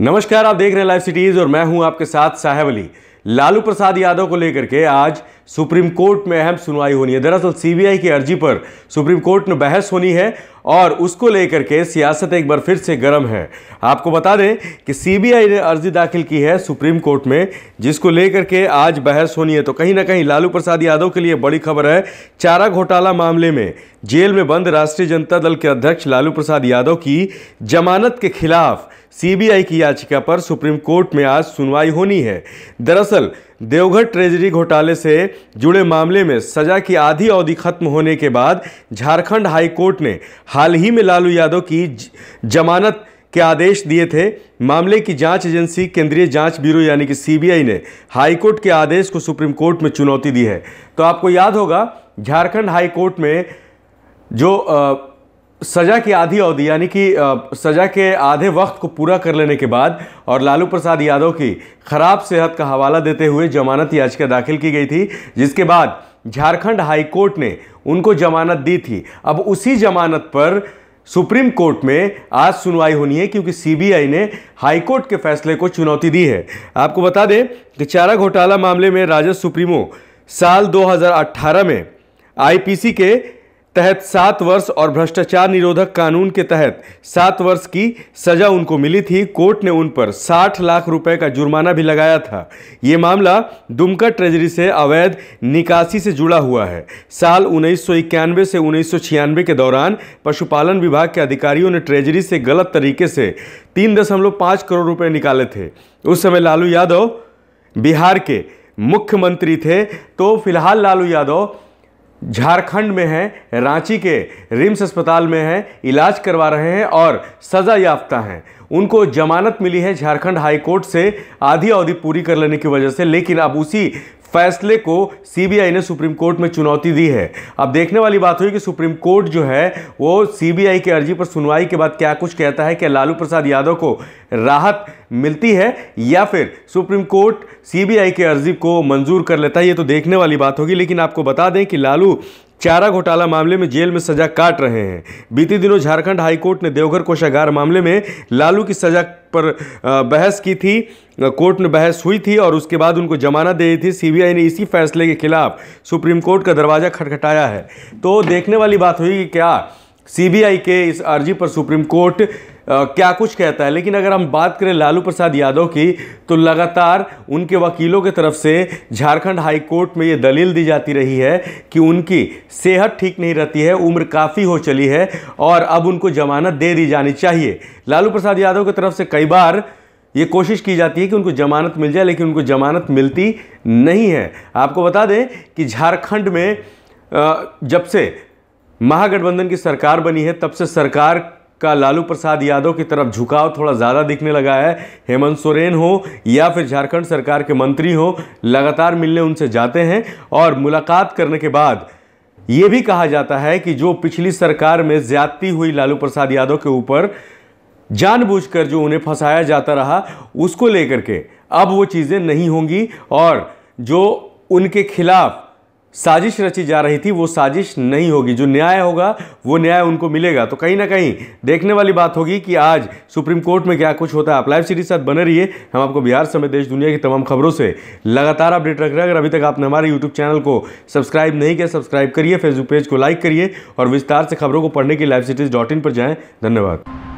नमस्कार, आप देख रहे हैं लाइव सिटीज़ और मैं हूँ आपके साथ साहेब अली। लालू प्रसाद यादव को लेकर के आज सुप्रीम कोर्ट में अहम सुनवाई होनी है। दरअसल सीबीआई की अर्जी पर सुप्रीम कोर्ट में बहस होनी है और उसको लेकर के सियासत एक बार फिर से गर्म है। आपको बता दें कि सीबीआई ने अर्जी दाखिल की है सुप्रीम कोर्ट में, जिसको लेकर के आज बहस होनी है। तो कहीं ना कहीं लालू प्रसाद यादव के लिए बड़ी खबर है चारा घोटाला मामले में। जेल में बंद राष्ट्रीय जनता दल के अध्यक्ष लालू प्रसाद यादव की जमानत के खिलाफ सीबीआई की याचिका पर सुप्रीम कोर्ट में आज सुनवाई होनी है। दरअसल देवघर ट्रेजरी घोटाले से जुड़े मामले में सजा की आधी अवधि खत्म होने के बाद झारखंड हाई कोर्ट ने हाल ही में लालू यादव की जमानत के आदेश दिए थे। मामले की जाँच एजेंसी केंद्रीय जाँच ब्यूरो यानी कि सीबीआई ने हाईकोर्ट के आदेश को सुप्रीम कोर्ट में चुनौती दी है। तो आपको याद होगा झारखंड हाई कोर्ट में जो आ, सजा की आधी अवधि, यानी कि सजा के आधे वक्त को पूरा कर लेने के बाद, और लालू प्रसाद यादव की खराब सेहत का हवाला देते हुए जमानत याचिका दाखिल की गई थी, जिसके बाद झारखंड हाई कोर्ट ने उनको जमानत दी थी। अब उसी जमानत पर सुप्रीम कोर्ट में आज सुनवाई होनी है, क्योंकि सीबीआई ने हाईकोर्ट के फैसले को चुनौती दी है। आपको बता दें कि चारा घोटाला मामले में राजद सुप्रीमो साल 2018 में आईपीसी के तहत सात वर्ष और भ्रष्टाचार निरोधक कानून के तहत सात वर्ष की सजा उनको मिली थी। कोर्ट ने उन पर साठ लाख रुपए का जुर्माना भी लगाया था। ये मामला दुमका ट्रेजरी से अवैध निकासी से जुड़ा हुआ है। साल उन्नीस सौ इक्यानवे से उन्नीस सौ छियानवे के दौरान पशुपालन विभाग के अधिकारियों ने ट्रेजरी से गलत तरीके से तीन दशमलव पाँच करोड़ रुपए निकाले थे। उस समय लालू यादव बिहार के मुख्यमंत्री थे। तो फ़िलहाल लालू यादव झारखंड में हैं, रांची के रिम्स अस्पताल में हैं, इलाज करवा रहे हैं और सज़ा याफ्ता हैं। उनको जमानत मिली है झारखंड हाई कोर्ट से आधी अवधि पूरी कर लेने की वजह से, लेकिन अब उसी फैसले को सीबीआई ने सुप्रीम कोर्ट में चुनौती दी है। अब देखने वाली बात हुई कि सुप्रीम कोर्ट जो है, वो सीबीआई की अर्जी पर सुनवाई के बाद क्या कुछ कहता है? क्या लालू प्रसाद यादव को राहत मिलती है या फिर सुप्रीम कोर्ट सीबीआई की अर्जी को मंजूर कर लेता है? ये तो देखने वाली बात होगी, लेकिन आपको बता दें कि लालू चारा घोटाला मामले में जेल में सजा काट रहे हैं। बीते दिनों झारखंड हाईकोर्ट ने देवघर कोषागार मामले में लालू की सजा पर बहस की थी। कोर्ट में बहस हुई थी और उसके बाद उनको जमानत दे दी थी। सीबीआई ने इसी फैसले के खिलाफ सुप्रीम कोर्ट का दरवाज़ा खटखटाया है। तो देखने वाली बात हुई कि क्या सीबीआई के इस अर्जी पर सुप्रीम कोर्ट क्या कुछ कहता है? लेकिन अगर हम बात करें लालू प्रसाद यादव की तो लगातार उनके वकीलों की तरफ़ से झारखंड हाई कोर्ट में ये दलील दी जाती रही है कि उनकी सेहत ठीक नहीं रहती है, उम्र काफ़ी हो चली है और अब उनको जमानत दे दी जानी चाहिए। लालू प्रसाद यादव की तरफ़ से कई बार ये कोशिश की जाती है कि उनको जमानत मिल जाए, लेकिन उनको जमानत मिलती नहीं है। आपको बता दें कि झारखंड में जब से महागठबंधन की सरकार बनी है, तब से सरकार का लालू प्रसाद यादव की तरफ़ झुकाव थोड़ा ज़्यादा दिखने लगा है। हेमंत सोरेन हो या फिर झारखंड सरकार के मंत्री हो, लगातार मिलने उनसे जाते हैं और मुलाकात करने के बाद ये भी कहा जाता है कि जो पिछली सरकार में ज्यादती हुई लालू प्रसाद यादव के ऊपर जानबूझकर जो उन्हें फंसाया जाता रहा, उसको लेकर के अब वो चीज़ें नहीं होंगी और जो उनके खिलाफ साजिश रची जा रही थी, वो साजिश नहीं होगी। जो न्याय होगा, वो न्याय उनको मिलेगा। तो कहीं ना कहीं देखने वाली बात होगी कि आज सुप्रीम कोर्ट में क्या कुछ होता है। आप लाइव सीरीज़ साथ बने रहिए। हम आपको बिहार समेत देश, दुनिया की तमाम खबरों से लगातार अपडेट रख रहे हैं। अगर अभी तक आपने हमारे यूट्यूब चैनल को सब्सक्राइब नहीं किया सब्सक्राइब करिए। फेसबुक पेज को लाइक करिए और विस्तार से खबरों को पढ़ने की लाइव सीरीज़ डॉट इन पर जाएँ। धन्यवाद।